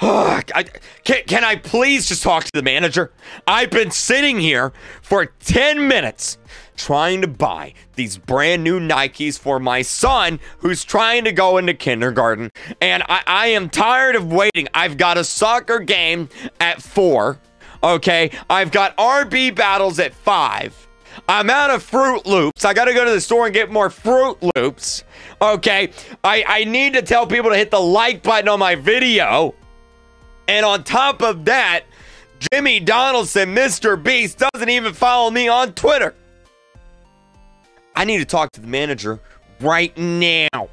I, can, can I please just talk to the manager? I've been sitting here for 10 minutes trying to buy these brand new Nikes for my son who's trying to go into kindergarten. And I, I am tired of waiting. I've got a soccer game at four. Okay. I've got RB battles at five. I'm out of Froot Loops. I got to go to the store and get more Froot Loops. Okay. I, I need to tell people to hit the like button on my video. And on top of that, Jimmy Donaldson, Mr. Beast, doesn't even follow me on Twitter. I need to talk to the manager right now.